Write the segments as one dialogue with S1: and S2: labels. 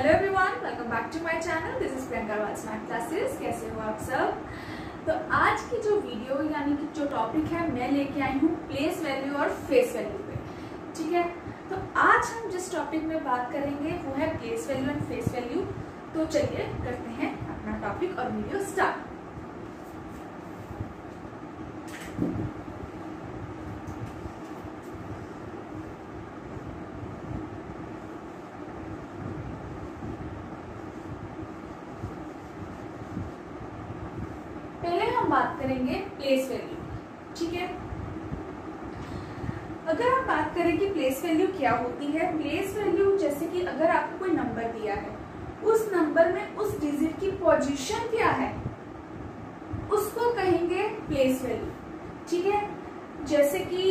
S1: Hello everyone welcome back to my channel this is Priyanka smart classes कैसे हो आप सब? तो आज की जो वीडियो यानी कि जो टॉपिक है, मैं लेके आई हूँ प्लेस वैल्यू और फेस वैल्यू पे। ठीक है? तो आज हम जिस टॉपिक में बात करेंगे, वो है place value and face value तो चलिए करते हैं अपना टॉपिक और वीडियो स्टार्ट पहले बात करेंगे प्लेस वैल्यू ठीक है? अगर आप बात करें कि प्लेस वैल्यू क्या होती है प्लेस वैल्यू जैसे कि अगर आपको कोई नंबर दिया है, उस नंबर में उस डिजिट की पोजीशन क्या है, उसको कहेंगे प्लेस वैल्यू ठीक है? जैसे कि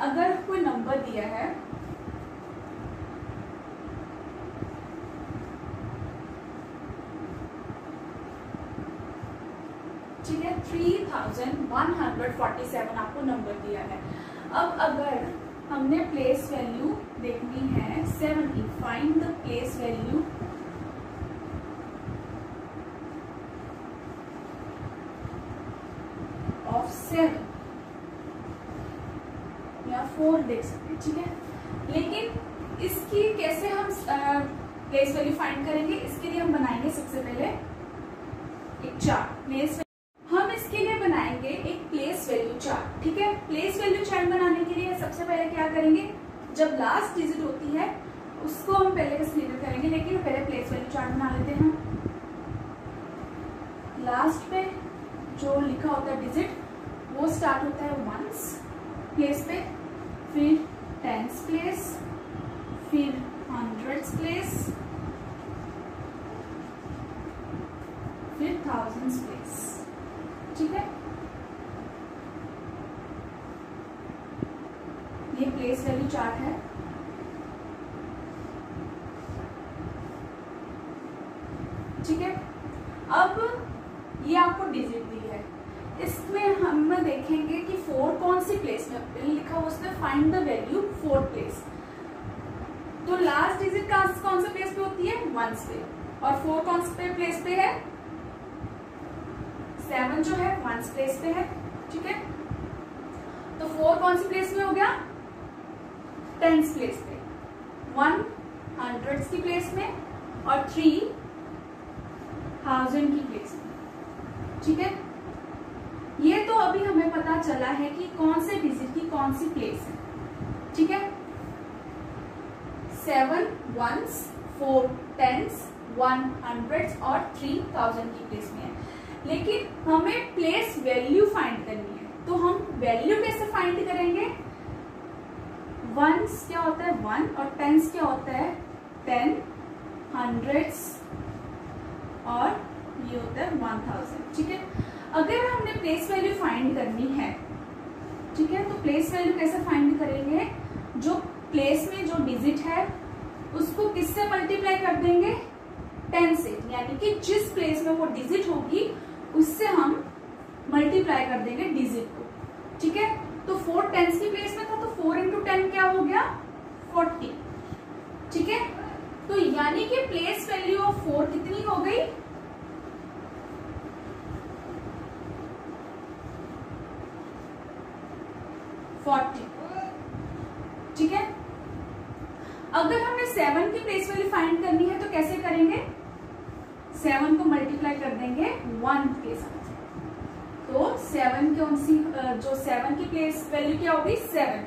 S1: अगर कोई नंबर दिया है ठीक है three thousand one hundred forty seven आपको नंबर दिया है। अब अगर हमने प्लेस वैल्यू देखनी है सेवन की find the place value of seven या फोर देख सकते हैं, ठीक है? लेकिन इसकी कैसे हम प्लेस वैल्यू फाइंड करेंगे? इसके लिए हम बनाएँगे सबसे पहले एक चार्ट प्लेस हम इसके लिए बनाएँगे एक प्लेस वैल्यू चार्ट ठीक है प्लेस वैल्यू चार्ट बनाने के लिए सबसे पहले क्या करेंगे? जब लास्ट डिजिट होती है, उसको हम पहले कंसीडर करेंगे, लेकिन पहले प्लेस वैल्यू चार्ट बना लेते हैं। लास्ट पे जो लिखा होता है डिजिट वो स्टार्ट होता है वंस प्लेस पे, फिर टेंस प्लेस फिर हंड्रेड्स प्लेस फिर थाउजेंड्स प्लेस ठीक है? ये प्लेस वैल्यू चार्ट है। ठीक है? अब ये आपको डिजिट दी है। इसमें हम देखेंगे कि फोर कौन सी प्लेस में लिखा हुआ उसमें find the value four place तो लास्ट डिजिट का कौन से प्लेस पे होती है? वंस पे। और फोर कौन से प्लेस पे है? सेवन जो है वंस प्लेस पे है। ठीक है? तो फोर कौन सी प्लेस में हो गया? टेंस प्लेस पे वन हंड्रेड की प्लेस में और थ्री थाउज़ेंड की प्लेस में। ठीक है? ये तो अभी हमें पता चला है कि कौन से डिजिट की कौन सी प्लेस है। ठीक है? Seven ones four tens one hundred और थ्री थाउज़ेंड की प्लेस में है। लेकिन हमें प्लेस वैल्यू फाइंड करनी है। तो हम वैल्यू कैसे फाइंड करेंगे? वंस क्या होता है? वन और टेंस क्या होता है? टेन हंड्रेड्स और ये होता है वन थाउज़ेंड ठीक है? अगर हमने प्लेस वैल्यू फाइंड करनी है, ठीक है? तो प्लेस वैल्यू कैसे फाइंड करेंगे? जो प्लेस में जो डिजिट है, उसको किससे मल्टीप्लाई कर देंगे? टेन से. यानी कि जिस प्लेस में वो डिजिट होगी, उससे हम मल्टीप्लाई कर देंगे डिजिट को. ठीक है? तो फोर टेंस की प्लेस में था तो फोर इंटू टेन क्या हो गया? फोर्टी ठीक है? तो यानी कि प्लेस वैल्यू ऑफ़ फोर कितनी हो गई? फोर्टी ठीक है? अगर हमें सेवन की प्लेस वैल्यू फाइंड करनी है तो कैसे करेंगे? सेवन को मल्टीप्लाई कर देंगे वन के साथ. तो सेवन कौन सी जो सेवन की प्लेस वैल्यू क्या होगी सेवन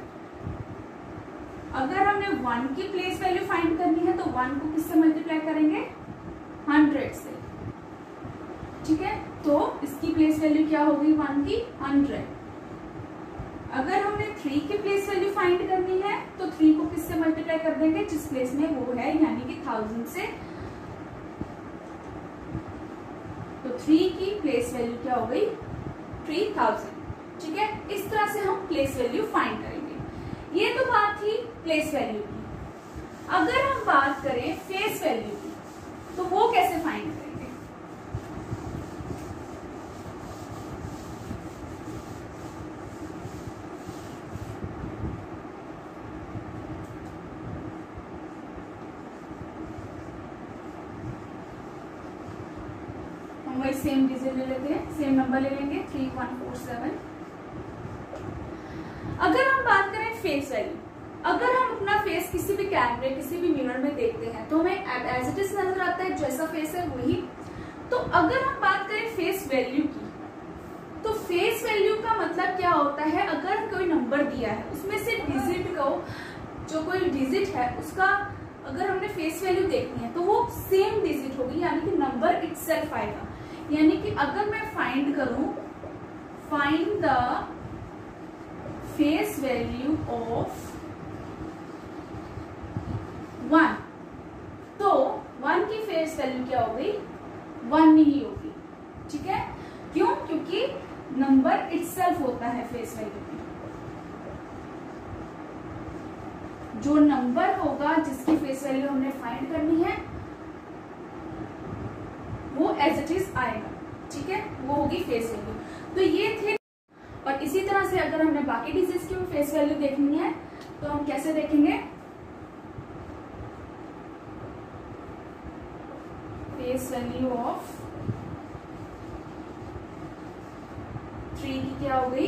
S1: अगर हमें वन की प्लेस वैल्यू फाइंड करनी है तो वन को किससे मल्टीप्लाई करेंगे? हंड्रेड से। ठीक है? तो इसकी प्लेस वैल्यू क्या होगी वन की हंड्रेड अगर हमने थ्री की प्लेस वैल्यू फाइंड करनी है तो थ्री को किससे मल्टीप्लाई कर देंगे? जिस प्लेस में वो है, यानी कि थाउज़ेंड से। तो थ्री की प्लेस वैल्यू क्या हो गई? थ्री थाउज़ेंड ठीक है? इस तरह से हम प्लेस वैल्यू फाइंड करेंगे। ये तो बात थी प्लेस वैल्यू की। अगर हम बात करें फेस वैल्यू की तो वो कैसे फाइंड करेंगे सेम डिजिट ले लेते हैं सेम नंबर ले लेंगे थ्री वन फोर सेवन अगर हम बात करें फेस वैल्यू अगर हम अपना फेस किसी भी कैमरे किसी भी मिरर में देखते हैं तो हमें एज इट इज़ नज़र आता है, जैसा फेस है वही। तो अगर हम बात करें फेस वैल्यू की तो फेस वैल्यू का मतलब क्या होता है? अगर कोई नंबर दिया है, उसमें से डिजिट को जो कोई डिजिट है, उसका अगर हमने फेस वैल्यू देखनी है तो वो सेम डिजिट होगी, यानी कि नंबर इट आएगा। यानी कि अगर मैं फाइंड करूँ find the face value of one तो वन की फेस वैल्यू क्या हो गई? वन ही होगी। ठीक है? क्यों? क्योंकि नंबर इटसेल्फ होता है फेस वैल्यू की। जो नंबर होगा, जिसकी फेस वैल्यू हमने फाइंड करनी है वो एज इट इज़ आएगा। ठीक है? वो होगी फेस वैल्यू तो ये थे और इसी तरह से अगर हमने बाकी डिज़ीज़ की फेस वैल्यू देखनी है तो हम कैसे देखेंगे? फेस वैल्यू ऑफ़ थ्री की क्या हो गई?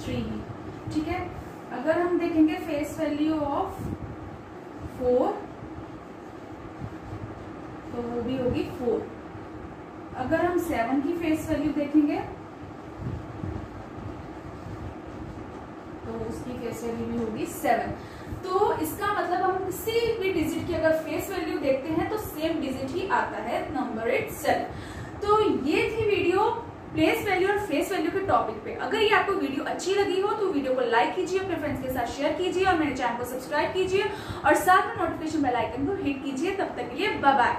S1: थ्री की। ठीक है? अगर हम देखेंगे फेस वैल्यू ऑफ़ फोर तो वो भी होगी फोर अगर हम सेवन की फेस वैल्यू देखेंगे तो उसकी फेस वैल्यू भी होगी सेवन तो इसका मतलब हम किसी भी डिजिट की अगर फेस वैल्यू देखते हैं तो सेम डिजिट ही आता है नंबर इट सेवन तो ये थी वीडियो प्लेस वैल्यू और फेस वैल्यू के टॉपिक पे. अगर ये आपको वीडियो अच्छी लगी हो तो वीडियो को लाइक कीजिए, अपने फ्रेंड्स के साथ शेयर कीजिए और मेरे चैनल को सब्सक्राइब कीजिए और साथ में नोटिफिकेशन बेल आइकन को हिट कीजिए. तब तक के लिए बाय बाय